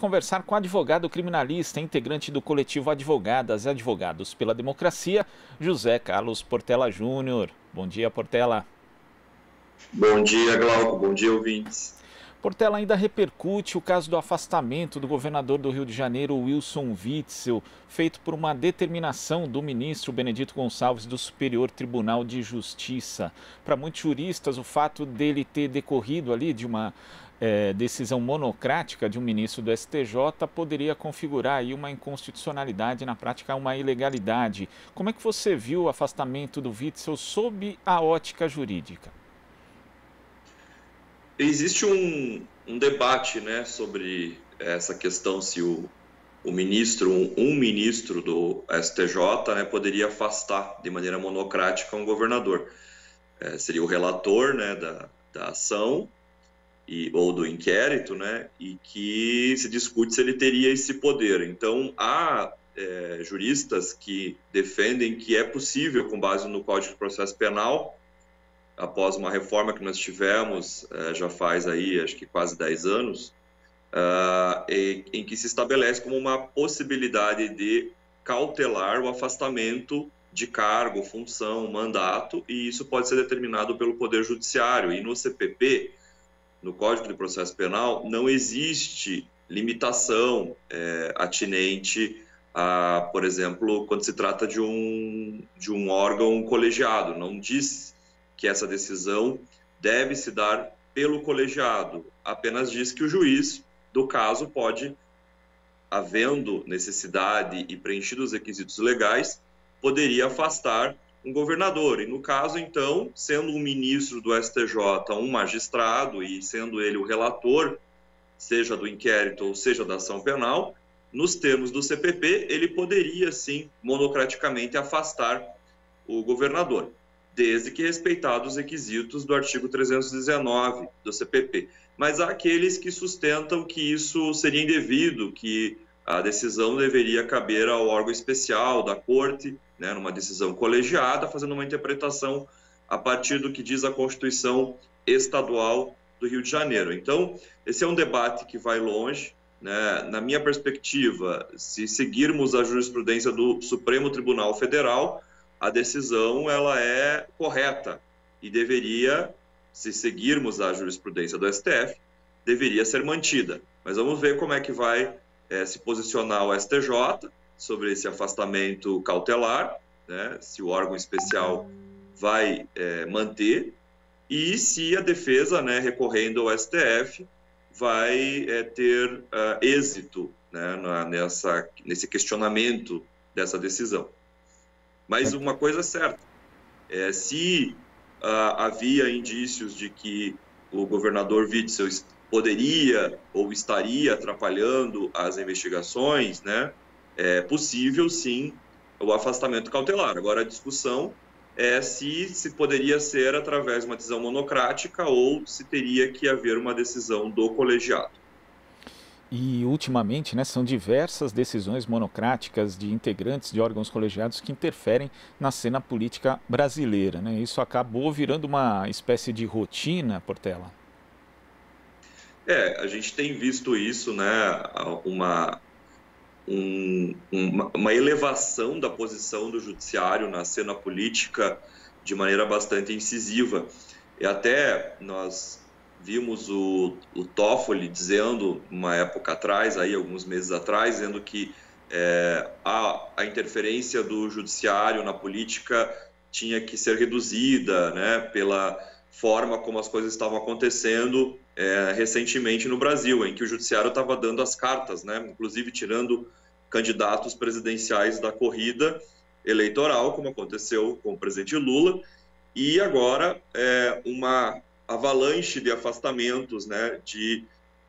conversar com o advogado criminalista, integrante do coletivo Advogadas e Advogados pela Democracia, José Carlos Portela Júnior. Bom dia, Portela. Bom dia, Glauco. Bom dia, ouvintes. Portela ainda repercute o caso do afastamento do governador do Rio de Janeiro, Wilson Witzel, feito por uma determinação do ministro Benedito Gonçalves do Superior Tribunal de Justiça. Para muitos juristas, o fato dele ter decorrido ali de uma é, decisão monocrática de um ministro do STJ poderia configurar aí uma inconstitucionalidade, na prática uma ilegalidade. Como é que você viu o afastamento do Witzel sob a ótica jurídica? Existe um, um debate né, sobre essa questão se o, o ministro, um, um, ministro do STJ né, poderia afastar de maneira monocrática um governador. É, seria o relator né, da, da ação e, ou do inquérito, né, e que se discute se ele teria esse poder. Então, há é, juristas que defendem que é possível, com base no Código de Processo Penal, após uma reforma que nós tivemos, uh, já faz aí, acho que quase 10 anos, em, em que se estabelece como uma possibilidade de cautelar o afastamento de cargo, função, mandato, e isso pode ser determinado pelo Poder Judiciário. E no CPP, no Código de Processo Penal, não existe limitação é, atinente a, por exemplo, quando se trata de um, de um órgão colegiado. Não diz que essa decisão deve se dar pelo colegiado. Apenas diz que o juiz do caso pode, havendo necessidade e preenchidos os requisitos legais, poderia afastar um governador. E no caso, então, sendo um ministro do STJ um magistrado e sendo ele o relator, seja do inquérito ou seja da ação penal, nos termos do CPP, ele poderia sim monocraticamente afastar o governador desde que respeitados os requisitos do artigo 319 do CPP. Mas há aqueles que sustentam que isso seria indevido, que a decisão deveria caber ao órgão especial da corte, né, numa decisão colegiada, fazendo uma interpretação a partir do que diz a Constituição Estadual do Rio de Janeiro. Então, esse é um debate que vai longe. Né? Na minha perspectiva, se seguirmos a jurisprudência do Supremo Tribunal Federal, a decisão ela é correta e deveria, se seguirmos a jurisprudência do STF, deveria ser mantida. Mas vamos ver como é que vai é, se posicionar o STJ sobre esse afastamento cautelar, né, se o órgão especial vai é, manter e se a defesa, né, recorrendo ao STF, vai é, ter uh, êxito né, na, nessa, nesse questionamento dessa decisão. Mas uma coisa é certa, é, se uh, havia indícios de que o governador Witzel poderia ou estaria atrapalhando as investigações, né, é possível sim o afastamento cautelar. Agora a discussão é se se poderia ser através de uma decisão monocrática ou se teria que haver uma decisão do colegiado. E ultimamente, né, são diversas decisões monocráticas de integrantes de órgãos colegiados que interferem na cena política brasileira. Né? Isso acabou virando uma espécie de rotina, Portela. É, a gente tem visto isso, né, uma, um, uma, uma elevação da posição do judiciário na cena política de maneira bastante incisiva. E até nós Vimos o, o Toffoli dizendo, uma época atrás, aí alguns meses atrás, dizendo que é, a, a interferência do judiciário na política tinha que ser reduzida, né, pela forma como as coisas estavam acontecendo é, recentemente no Brasil, em que o judiciário estava dando as cartas, né, inclusive tirando candidatos presidenciais da corrida eleitoral, como aconteceu com o presidente Lula, e agora é, uma avalanche de afastamentos né, de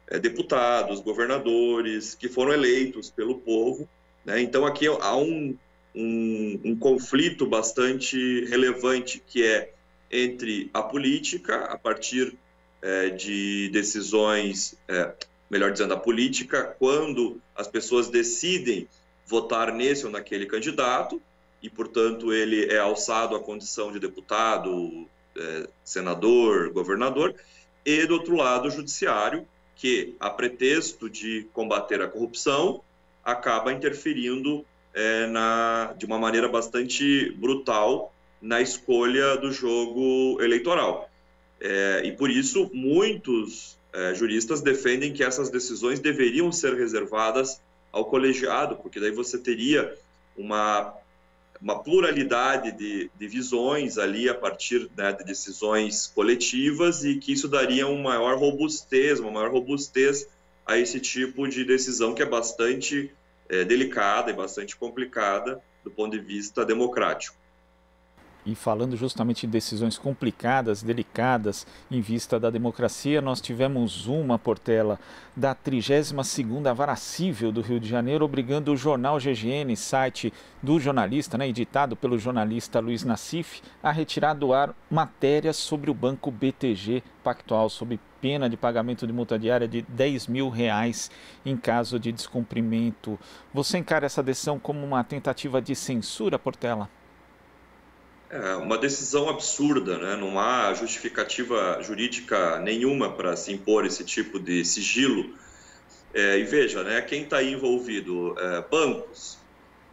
é, deputados, governadores que foram eleitos pelo povo. Né? Então, aqui há um, um, um, conflito bastante relevante que é entre a política, a partir é, de decisões, é, melhor dizendo, a política, quando as pessoas decidem votar nesse ou naquele candidato, e, portanto, ele é alçado à condição de deputado, é, senador, governador, e do outro lado o judiciário, que, a pretexto de combater a corrupção, acaba interferindo é, na, de uma maneira bastante brutal na escolha do jogo eleitoral. É, e por isso, muitos é, juristas defendem que essas decisões deveriam ser reservadas ao colegiado, porque daí você teria uma, uma pluralidade de, de visões ali a partir né, de decisões coletivas e que isso daria uma maior robustez, uma maior robustez a esse tipo de decisão que é bastante é, delicada e bastante complicada do ponto de vista democrático. E falando justamente de decisões complicadas, delicadas, em vista da democracia, nós tivemos uma, Portela, da 32ª Vara Cível do Rio de Janeiro, obrigando o jornal GGN, site do jornalista, né, editado pelo jornalista Luiz Nassif, a retirar do ar matérias sobre o banco BTG Pactual, sob pena de pagamento de multa diária de 10 mil reais em caso de descumprimento. Você encara essa decisão como uma tentativa de censura, Portela? É uma decisão absurda, né? não há justificativa jurídica nenhuma para se impor esse tipo de sigilo. É, e veja, né, quem está envolvido? É, bancos.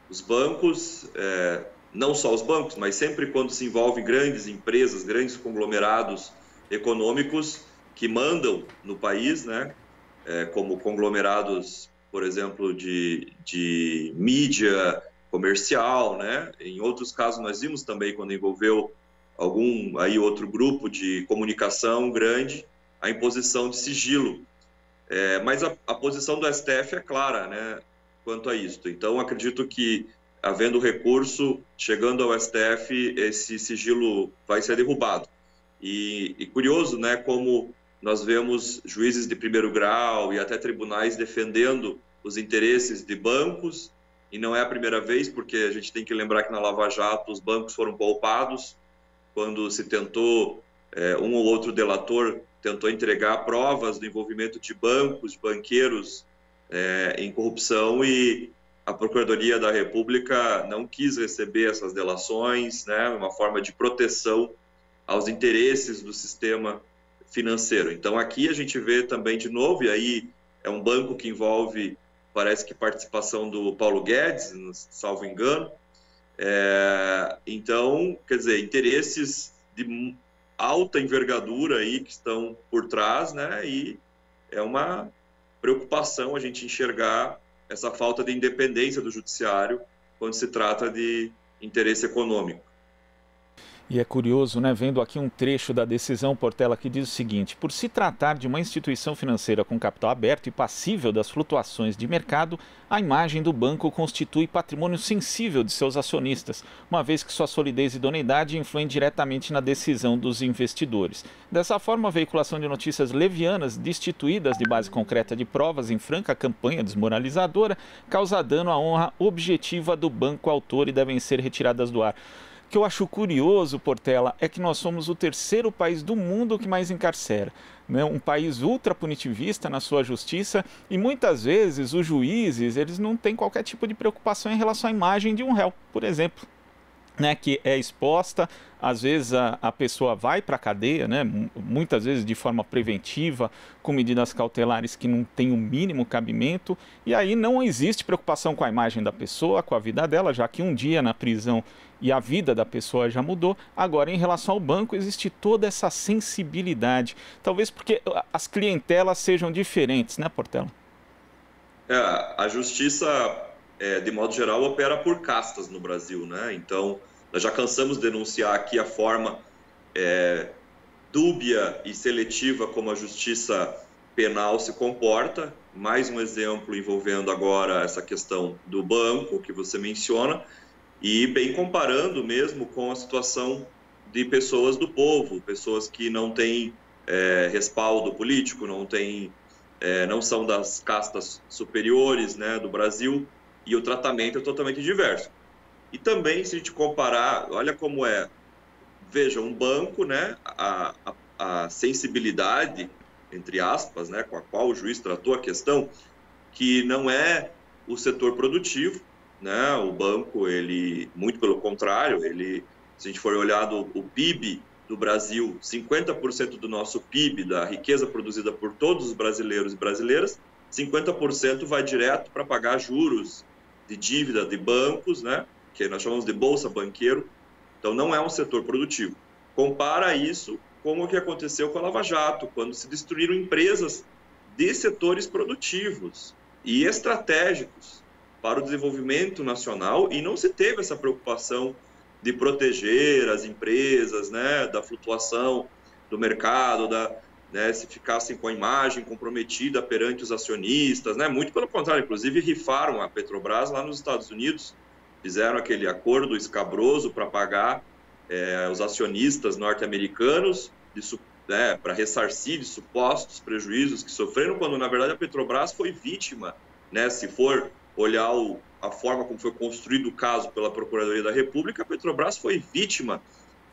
Os bancos, é, não só os bancos, mas sempre quando se envolve grandes empresas, grandes conglomerados econômicos que mandam no país, né, é, como conglomerados, por exemplo, de, de mídia, comercial, né? Em outros casos nós vimos também quando envolveu algum aí outro grupo de comunicação grande, a imposição de sigilo. É, mas a, a, posição do STF é clara, né? Quanto a isso. Então acredito que havendo recurso chegando ao STF esse sigilo vai ser derrubado. E, e curioso, né? Como nós vemos juízes de primeiro grau e até tribunais defendendo os interesses de bancos e não é a primeira vez, porque a gente tem que lembrar que na Lava Jato os bancos foram poupados quando se tentou, é, um ou outro delator tentou entregar provas do envolvimento de bancos, de banqueiros é, em corrupção e a Procuradoria da República não quis receber essas delações, né, uma forma de proteção aos interesses do sistema financeiro. Então aqui a gente vê também de novo, e aí é um banco que envolve parece que participação do Paulo Guedes, salvo engano. É, então, quer dizer, interesses de alta envergadura aí que estão por trás, né? E é uma preocupação a gente enxergar essa falta de independência do judiciário quando se trata de interesse econômico. E é curioso, né, vendo aqui um trecho da decisão Portela que diz o seguinte: por se tratar de uma instituição financeira com capital aberto e passível das flutuações de mercado, a imagem do banco constitui patrimônio sensível de seus acionistas, uma vez que sua solidez e idoneidade influem diretamente na decisão dos investidores. Dessa forma, a veiculação de notícias levianas, destituídas de base concreta de provas em franca campanha desmoralizadora, causa dano à honra objetiva do banco autor e devem ser retiradas do ar que eu acho curioso, Portela, é que nós somos o terceiro país do mundo que mais encarcera. Né? Um país ultrapunitivista na sua justiça e muitas vezes os juízes eles não têm qualquer tipo de preocupação em relação à imagem de um réu, por exemplo né, que é exposta, às vezes a, a pessoa vai para a cadeia, né, muitas vezes de forma preventiva, com medidas cautelares que não têm o mínimo cabimento, e aí não existe preocupação com a imagem da pessoa, com a vida dela, já que um dia na prisão e a vida da pessoa já mudou. Agora, em relação ao banco, existe toda essa sensibilidade, talvez porque as clientelas sejam diferentes, né, Portela? É, a justiça é, de modo geral, opera por castas no Brasil, né? Então, nós já cansamos de denunciar aqui a forma é, dúbia e seletiva como a justiça penal se comporta. Mais um exemplo envolvendo agora essa questão do banco que você menciona e bem comparando mesmo com a situação de pessoas do povo, pessoas que não têm é, respaldo político, não têm, é, não são das castas superiores, né, do Brasil e o tratamento é totalmente diverso. E também, se a gente comparar, olha como é, veja, um banco, né, a, a, a sensibilidade, entre aspas, né, com a qual o juiz tratou a questão, que não é o setor produtivo, né, o banco, ele, muito pelo contrário, ele, se a gente for olhar o PIB do Brasil, 50% do nosso PIB, da riqueza produzida por todos os brasileiros e brasileiras, 50% vai direto para pagar juros de dívida de bancos, né, que nós chamamos de bolsa banqueiro. Então não é um setor produtivo. Compara isso com o que aconteceu com a Lava Jato, quando se destruíram empresas de setores produtivos e estratégicos para o desenvolvimento nacional e não se teve essa preocupação de proteger as empresas, né, da flutuação do mercado, da, né, se ficassem com a imagem comprometida perante os acionistas, né, muito pelo contrário, inclusive rifaram a Petrobras lá nos Estados Unidos, fizeram aquele acordo escabroso para pagar é, os acionistas norte-americanos né, para ressarcir de supostos prejuízos que sofreram, quando na verdade a Petrobras foi vítima, né, se for olhar o, a forma como foi construído o caso pela Procuradoria da República, a Petrobras foi vítima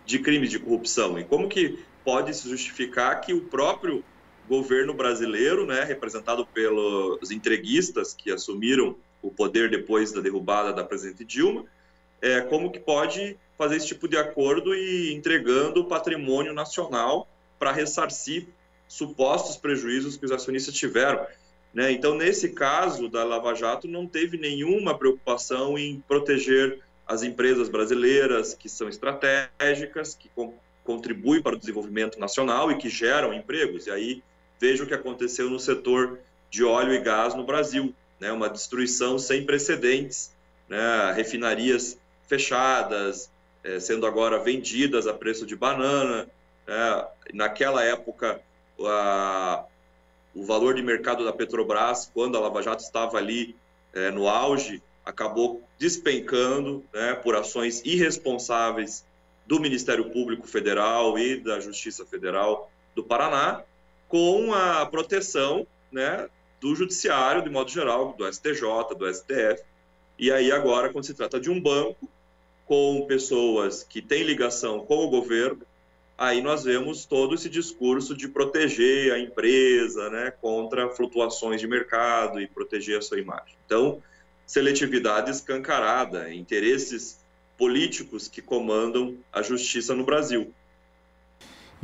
de crimes de corrupção. E como que pode se justificar que o próprio governo brasileiro, né, representado pelos entreguistas que assumiram o poder depois da derrubada da presidente Dilma, é, como que pode fazer esse tipo de acordo e entregando o patrimônio nacional para ressarcir supostos prejuízos que os acionistas tiveram. Né? Então, nesse caso da Lava Jato, não teve nenhuma preocupação em proteger as empresas brasileiras que são estratégicas, que contribuem para o desenvolvimento nacional e que geram empregos. E aí, veja o que aconteceu no setor de óleo e gás no Brasil, né? uma destruição sem precedentes, né? refinarias fechadas, é, sendo agora vendidas a preço de banana. Né? Naquela época, a, o valor de mercado da Petrobras, quando a Lava Jato estava ali é, no auge, acabou despencando né, por ações irresponsáveis do Ministério Público Federal e da Justiça Federal do Paraná, com a proteção né, do Judiciário, de modo geral, do STJ, do STF. E aí, agora, quando se trata de um banco, com pessoas que têm ligação com o governo, aí nós vemos todo esse discurso de proteger a empresa né, contra flutuações de mercado e proteger a sua imagem. Então, seletividade escancarada, interesses políticos que comandam a justiça no Brasil.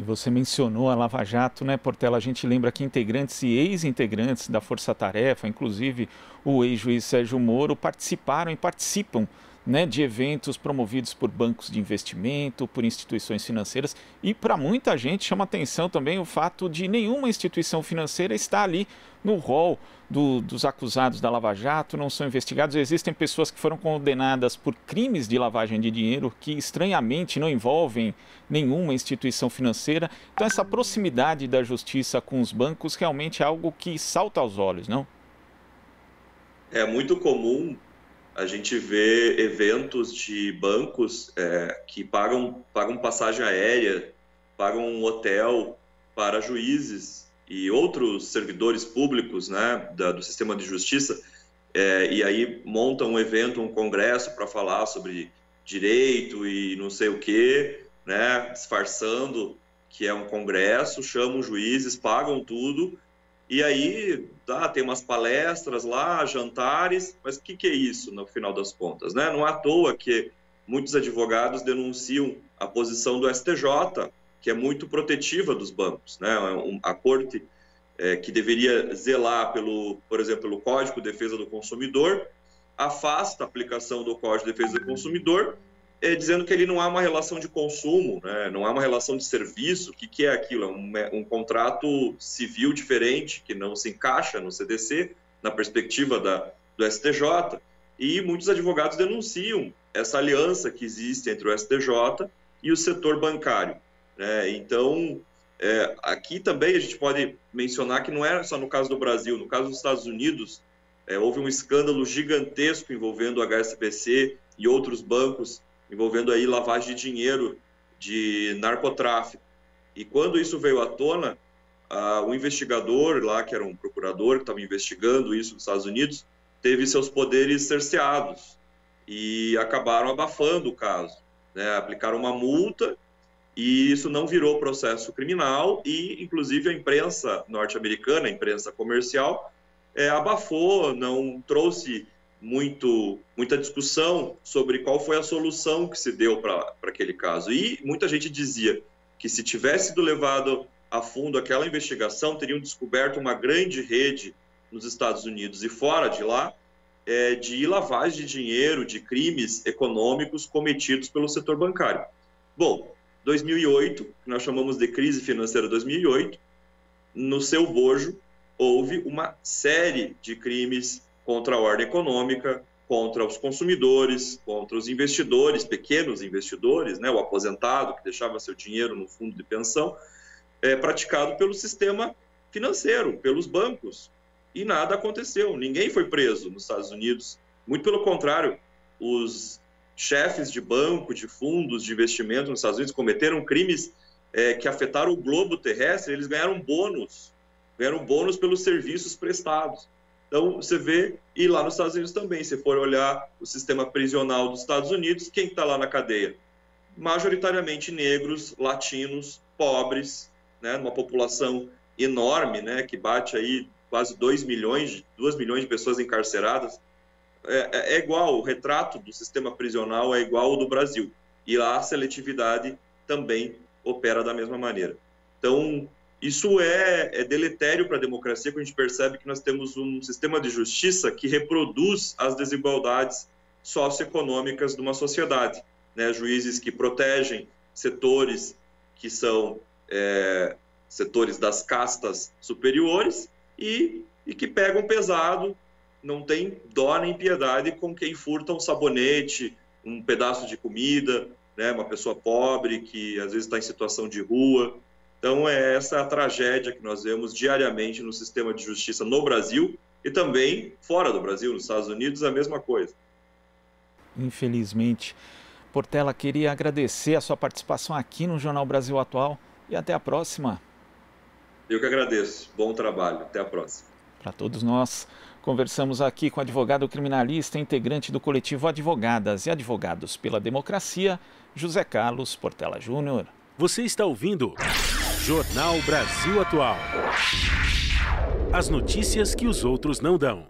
E você mencionou a Lava Jato, né, Portela? A gente lembra que integrantes e ex-integrantes da Força Tarefa, inclusive o ex-juiz Sérgio Moro, participaram e participam né, de eventos promovidos por bancos de investimento, por instituições financeiras. E para muita gente chama atenção também o fato de nenhuma instituição financeira estar ali no rol do, dos acusados da Lava Jato, não são investigados. Existem pessoas que foram condenadas por crimes de lavagem de dinheiro que estranhamente não envolvem nenhuma instituição financeira. Então, essa proximidade da justiça com os bancos realmente é algo que salta aos olhos, não? É muito comum a gente vê eventos de bancos é, que pagam, pagam passagem aérea, pagam um hotel para juízes e outros servidores públicos né, da, do sistema de justiça, é, e aí montam um evento, um congresso para falar sobre direito e não sei o quê, né, disfarçando que é um congresso, chamam juízes, pagam tudo e aí, tá, tem umas palestras lá, jantares, mas o que, que é isso no final das contas? Né? Não é à toa que muitos advogados denunciam a posição do STJ, que é muito protetiva dos bancos. Né? É a corte é, que deveria zelar, pelo, por exemplo, pelo Código de Defesa do Consumidor, afasta a aplicação do Código de Defesa do Consumidor é, dizendo que ele não há uma relação de consumo, né? não há uma relação de serviço. O que, que é aquilo? É um, um, contrato civil diferente que não se encaixa no CDC, na perspectiva da, do STJ. E muitos advogados denunciam essa aliança que existe entre o STJ e o setor bancário. Né? Então, é, aqui também a gente pode mencionar que não é só no caso do Brasil, no caso dos Estados Unidos, é, houve um escândalo gigantesco envolvendo o HSBC e outros bancos envolvendo aí lavagem de dinheiro de narcotráfico. E quando isso veio à tona, uh, o investigador lá, que era um procurador que estava investigando isso nos Estados Unidos, teve seus poderes cerceados e acabaram abafando o caso. Né? Aplicaram uma multa e isso não virou processo criminal e, inclusive, a imprensa norte-americana, a imprensa comercial, é, abafou, não trouxe muito, muita discussão sobre qual foi a solução que se deu para aquele caso. E muita gente dizia que se tivesse sido levado a fundo aquela investigação, teriam descoberto uma grande rede nos Estados Unidos e fora de lá é, de lavagem de dinheiro, de crimes econômicos cometidos pelo setor bancário. Bom, 2008, que nós chamamos de crise financeira 2008, no seu bojo houve uma série de crimes contra a ordem econômica, contra os consumidores, contra os investidores, pequenos investidores, né, o aposentado que deixava seu dinheiro no fundo de pensão, é, praticado pelo sistema financeiro, pelos bancos. E nada aconteceu, ninguém foi preso nos Estados Unidos. Muito pelo contrário, os chefes de banco, de fundos de investimento nos Estados Unidos cometeram crimes é, que afetaram o globo terrestre, eles ganharam bônus, ganharam bônus pelos serviços prestados. Então, você vê, e lá nos Estados Unidos também, se for olhar o sistema prisional dos Estados Unidos, quem está lá na cadeia? Majoritariamente negros, latinos, pobres, né, uma população enorme, né, que bate aí quase 2 milhões, 2 milhões de pessoas encarceradas. É, é, é, igual, o retrato do sistema prisional é igual ao do Brasil. E lá a seletividade também opera da mesma maneira. Então, isso é, é deletério para a democracia, quando a gente percebe que nós temos um sistema de justiça que reproduz as desigualdades socioeconômicas de uma sociedade. Né? Juízes que protegem setores que são é, setores das castas superiores e, e que pegam pesado, não tem dó nem piedade com quem furta um sabonete, um pedaço de comida, né? uma pessoa pobre que às vezes está em situação de rua. Então, é essa a tragédia que nós vemos diariamente no sistema de justiça no Brasil e também fora do Brasil, nos Estados Unidos, a mesma coisa. Infelizmente. Portela, queria agradecer a sua participação aqui no Jornal Brasil Atual e até a próxima. Eu que agradeço. Bom trabalho. Até a próxima. Para todos nós, conversamos aqui com o advogado criminalista, integrante do coletivo Advogadas e Advogados pela Democracia, José Carlos Portela Júnior. Você está ouvindo Jornal Brasil Atual. As notícias que os outros não dão.